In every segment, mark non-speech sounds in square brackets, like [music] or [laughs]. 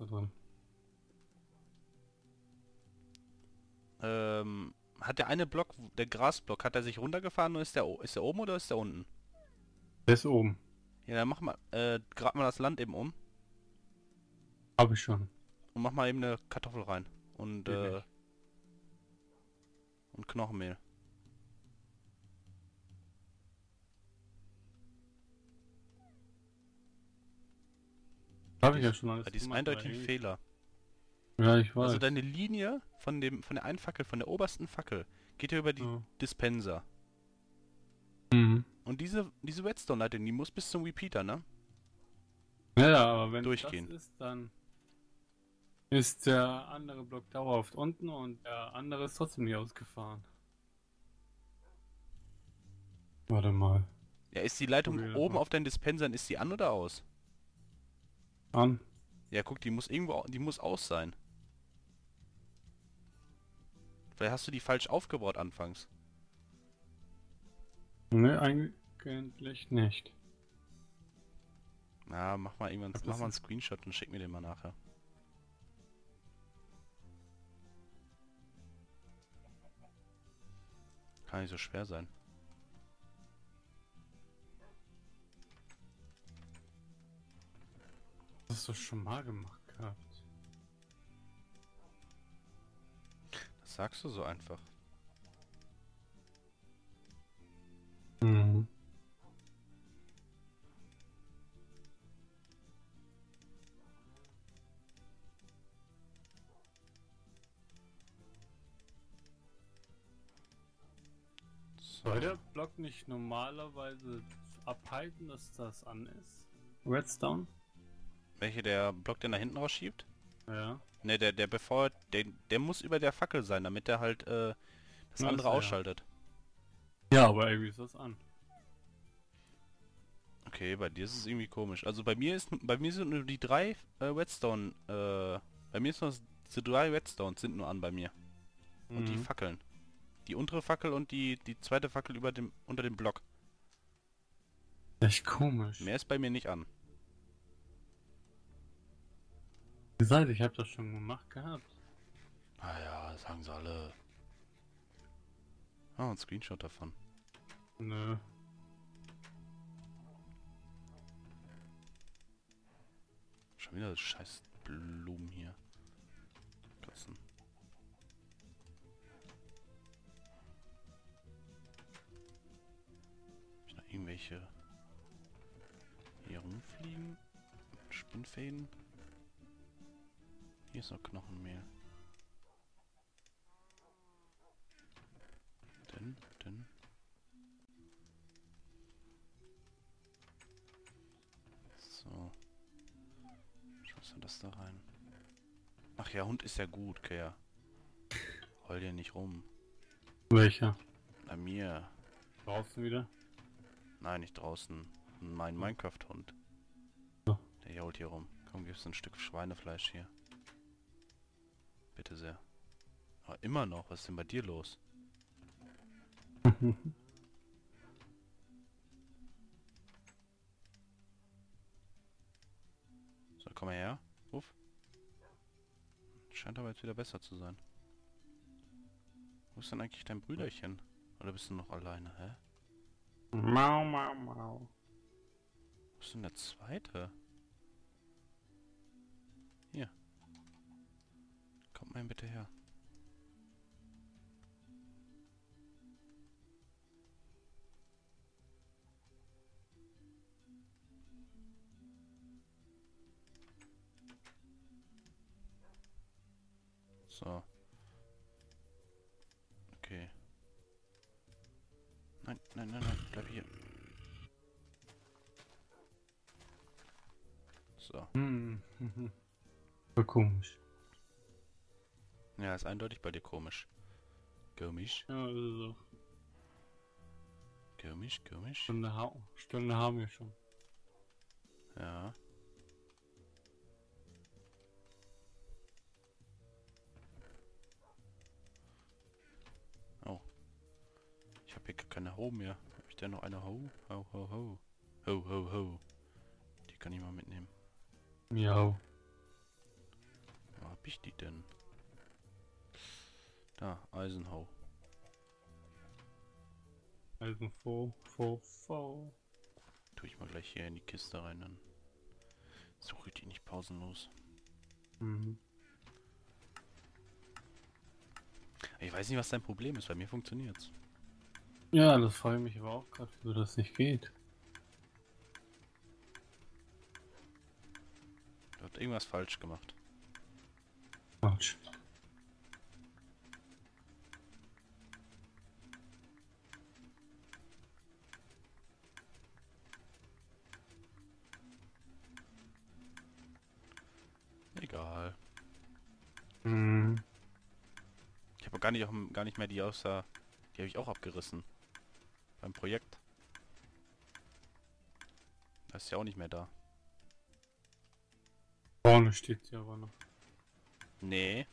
da drin. Ähm, hat der eine Block, der Grasblock, hat er sich runtergefahren oder ist der, ist der oben oder ist der unten? Der ist oben. Ja, dann mach mal, äh, grad mal das Land eben um Hab ich schon. und mach mal eben eine Kartoffel rein. Und, äh, und Knochenmehl. Hab ich ja schon alles Ja, die ist eindeutig ein. Fehler. Ja, ich weiß. Also deine Linie von dem, von der einen Fackel, von der obersten Fackel, geht ja über die ja. Dispenser. Mhm. Und diese, diese Redstone-Leitung, die muss bis zum Repeater, ne? Ja, ja, aber wenn Durchgehen. das ist, dann ist der andere Block dauerhaft unten und der andere ist trotzdem nicht ausgefahren. Warte mal. Ja, ist die Leitung oben auf deinen Dispensern, ist die an oder aus? An. Ja, guck, die muss irgendwo, die muss aus sein. Vielleicht hast du die falsch aufgebaut anfangs. Ne, eigentlich nicht. Na, mach mal irgendwann, mach mal einen Screenshot und schick mir den mal nachher. Kann nicht so schwer sein. Hast du schon mal gemacht gehabt. Das sagst du so einfach. Mhm. So. Soll der Block nicht normalerweise abhalten, dass das an ist? Redstone? Welche der Block, den da hinten rausschiebt? Ja. Ne, der, der bevor, der, der muss über der Fackel sein, damit der halt, äh, das Ja, andere ist er, ja. ausschaltet. Ja, aber irgendwie ist das an. Okay, bei dir ist es irgendwie komisch. Also bei mir ist, bei mir sind nur die drei äh, Redstone, äh, bei mir ist nur das- diese drei Redstones sind nur an bei mir. Und die Mhm. Fackeln. Die untere Fackel und die, die zweite Fackel über dem, unter dem Block. Echt komisch. Mehr ist bei mir nicht an. Gesagt, ich habe das schon gemacht gehabt. Ah ja, das sagen sie alle. Ah, ein Screenshot davon. Nö. Schon wieder scheiß Blumen hier. Katzen. Hab ich noch irgendwelche hier rumfliegen? Spinnfäden? Hier ist noch Knochenmehl. Denn, denn. So. Schmeiß wir das da rein. Ach ja, Hund ist ja gut, Kea. Heul dir nicht rum. Welcher? Bei mir. Draußen wieder? Nein, nicht draußen. Mein Minecraft-Hund. Der jault hier rum. Komm, gibst ein Stück Schweinefleisch hier. Bitte sehr. Aber immer noch, was ist denn bei dir los? [laughs] So, komm mal her. Ruf. Scheint aber jetzt wieder besser zu sein. Wo ist denn eigentlich dein Brüderchen? Oder bist du noch alleine, hä? mau, mau, mau. Wo ist denn der zweite? Kommt mal bitte her. So. Okay. Nein, nein, nein, nein, bleib hier. So. Hm. [laughs] Komisch. Ja, ist eindeutig bei dir komisch. Komisch, Ja, also komisch, komisch. Stunde, ha Stunde haben wir schon. Ja. Oh. Ich habe hier gar keine Ho mehr. Hab ich denn noch eine Ho? Ho, ho, ho. Ho, ho, ho. Die kann ich mal mitnehmen. Miau. ich die denn? Da, Eisenhau. Also, fo, fo, fo. Tue ich mal gleich hier in die Kiste rein, dann suche ich die nicht pausenlos. Mhm. Ich weiß nicht, was dein Problem ist, bei mir funktioniert's. Ja, das freue mich aber auch gerade, wieso das nicht geht. Du hast irgendwas falsch gemacht. Quatsch. Egal. Mhm. Ich habe gar nicht, auch, gar nicht mehr die außer... Die habe ich auch abgerissen. Beim Projekt. Das ist ja auch nicht mehr da. Vorne steht sie aber noch. Nee,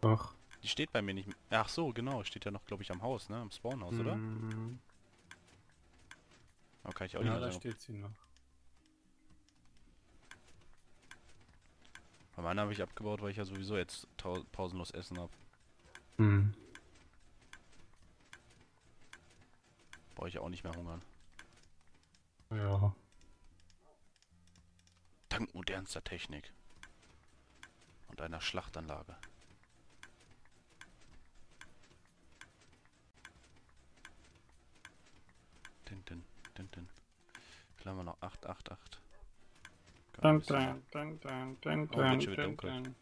Doch. die steht bei mir nicht mehr. Ach so, genau. Steht ja noch, glaube ich, am Haus, ne? Am Spawnhaus, oder? Mhm. Aber kann ich auch Ja, nicht da mehr sagen. steht sie noch. Bei meiner habe ich abgebaut, weil ich ja sowieso jetzt pausenlos Essen habe. Mhm. Brauche ich auch nicht mehr hungern. Ja. Dank modernster Technik. Und einer Schlachtanlage. Vielleicht haben wir noch 888. Dun, dun, dun, dun, dun, Oh, dun, wird schon wieder dun, dunkel. dun.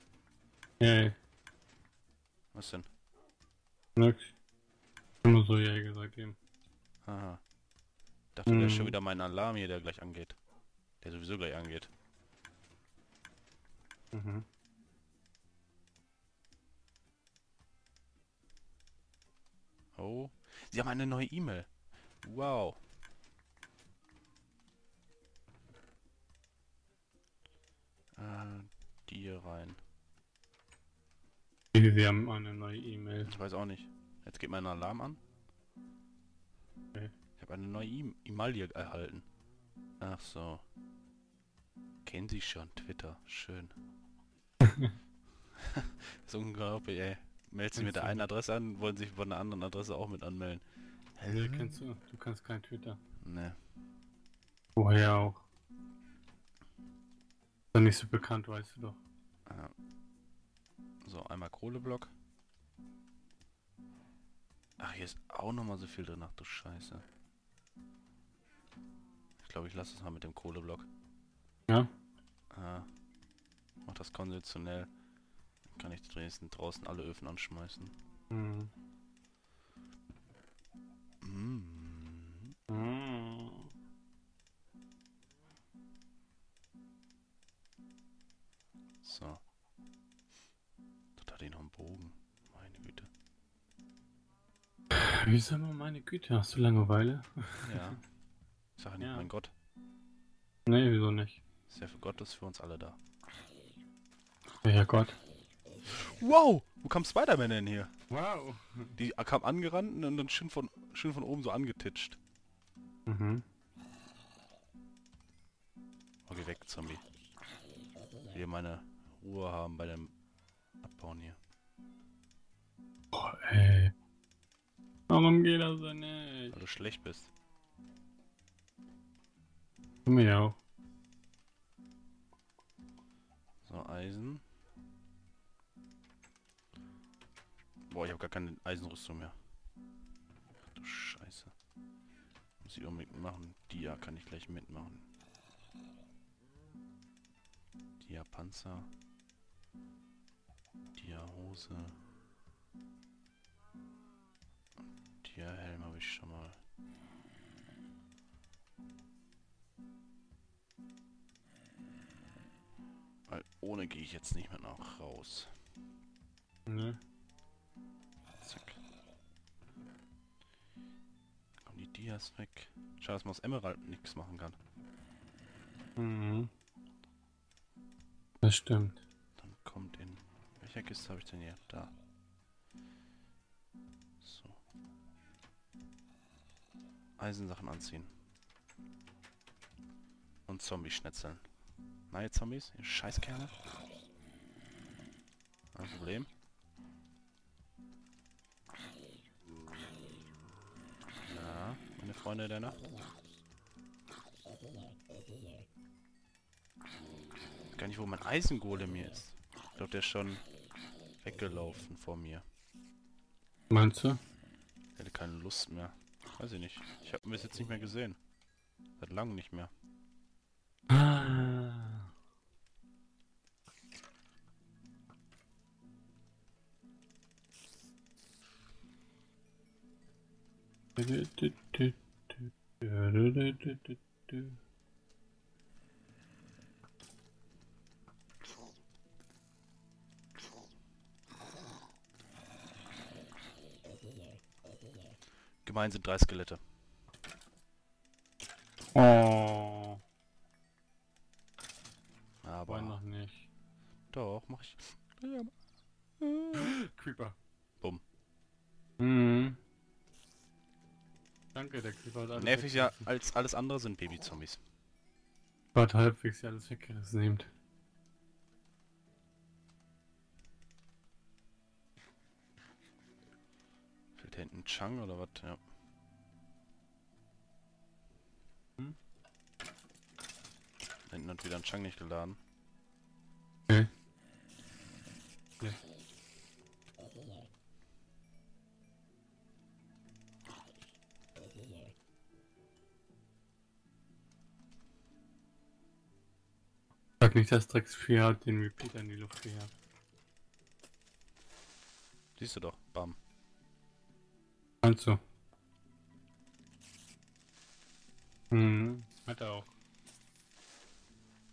Nee, Was denn? nix. Nur so Jäger seitdem. Haha. Ich dachte, der ist schon Mhm. wieder mein Alarm hier, der gleich angeht. Der sowieso gleich angeht. Mhm. Oh. Sie haben eine neue E-Mail. Wow. Äh, die hier rein. Wir haben eine neue E-Mail. Ich weiß auch nicht. Jetzt geht mein Alarm an. Okay. Ich habe eine neue E- E-Mail erhalten. Ach so. Kennen Sie schon, Twitter. Schön. [laughs] [laughs] so unglaublich, ey. Melden Sie mit der einen Adresse an, wollen sich von der anderen Adresse auch mit anmelden. Hä? Kennst du? Du kannst kein Twitter. Ne. Woher auch? Nicht so bekannt, weißt du doch. Ja. So, einmal Kohleblock. Ach, hier ist auch nochmal so viel drin. Ach du Scheiße. Ich glaube, ich lasse es mal mit dem Kohleblock. Ja? Ah. Mach das konventionell. Dann kann ich Dresden draußen alle Öfen anschmeißen. Mhm. So. Das hat ihn noch einen Bogen. Meine Güte. Wie sag mal, meine Güte, hast du Langeweile? Ja. [laughs] Ich sage nicht, Ja. mein Gott. Nee, wieso nicht? Ist ja für Gott ist für uns alle da. Ja, Gott. Wow! Wo kam Spider-Man denn hier? Wow. Die kam angerannt und dann schön von, schön von oben so angetitscht. Mhm. Okay, weg, Zombie. Wir meine Ruhe haben bei dem Abbauen hier. Boah, ey. Warum geht das denn nicht? Weil du schlecht bist. Mir auch. So, Eisen. Boah, ich habe gar keine Eisenrüstung mehr. Ach du Scheiße. Muss ich unbedingt machen. Dia kann ich gleich mitmachen. Dia Panzer. Dia Hose. Dia Helm habe ich schon mal. Weil ohne gehe ich jetzt nicht mehr nach raus. Ne? Zack. Kommen die Dias weg. Schade, dass man aus Emerald nichts machen kann. Mhm. Das stimmt. Welcher Kiste habe ich denn hier? Da. So. Eisensachen anziehen. Und Zombie schnetzeln. Nein, Zombies? Ihr Scheißkerle. Kein Problem. Ja, meine Freunde der Nacht. Gar nicht, wo mein Eisengolem hier ist. Ich glaube, der ist schon weggelaufen vor mir. Meinst du? Ich hätte keine Lust mehr. Weiß ich nicht. Ich habe ihn bis jetzt nicht mehr gesehen. Seit langem nicht mehr. Ah. Gemein sind drei Skelette. Oh, Aber aber noch nicht. doch, mach ich. [gasps] Creeper. Bumm. Mhm. Danke, der Creeper hat alles Nerviger als alles andere sind Babyzombies. Hat halbwegs ja alles weggerissen eben. Da hinten Chang oder was? Ja. Hm? Da hinten hat wieder ein Chang nicht geladen. Okay. Ja. Sag nicht, dass Drex 4 hat den Repeater in die Luft gejagt. Siehst du doch. Bam. Meinst du? Mhm, hat er auch.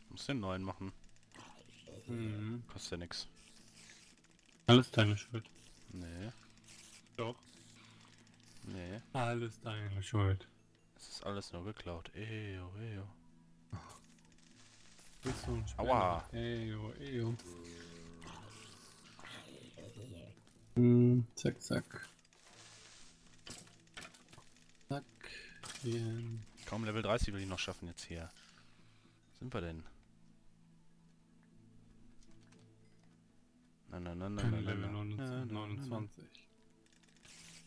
Muss den neuen machen. Mhm. Kostet ja nix. Alles deine Schuld. Nee. Doch. Nee. Alles deine Schuld. Es ist alles nur geklaut. Eyo, eyo. Bist du ein Spinner? Aua. Eyo, eyo. Hm, zack, zack. Zack. Hier. Kaum Level 30 will ich noch schaffen jetzt hier. Wo sind wir denn? Na, na, na, na, na, Level na, na, na, 29. na, na. 29.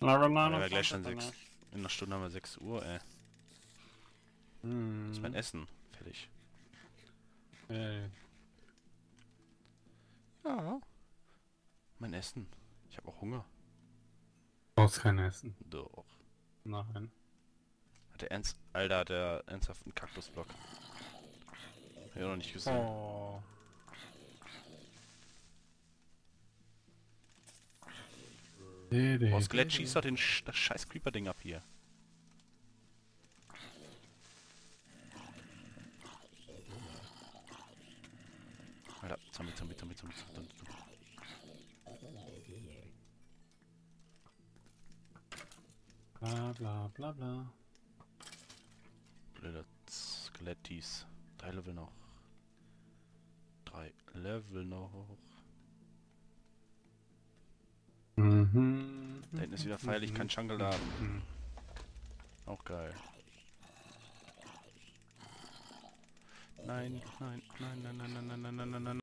Ja, Level wir 29. gleich schon 6. In einer Stunde haben wir 6 Uhr, ey. Hm. Das ist mein Essen. Fertig. Ey. Ja. Mein Essen. Ich habe auch Hunger. Brauchst kein Essen. Doch. Nein. Hat der Ernst... Alter, hat der ernsthaft einen Kaktusblock. Hab ich auch noch nicht gesehen. Oh. Oh, Skelett schießt doch den Sch das scheiß Creeper-Ding ab hier. Alter, Zombie, Zombie, Zombie, Zombie, Zombie, Zombie. Bla bla bla bla. Skelettis. Drei Level noch. Drei Level noch. Mhm. Da hinten ist wieder feierlich kein Jungle da. Mhm. Auch geil. Nein, nein, nein, nein, nein, nein, nein, nein, nein, nein, nein.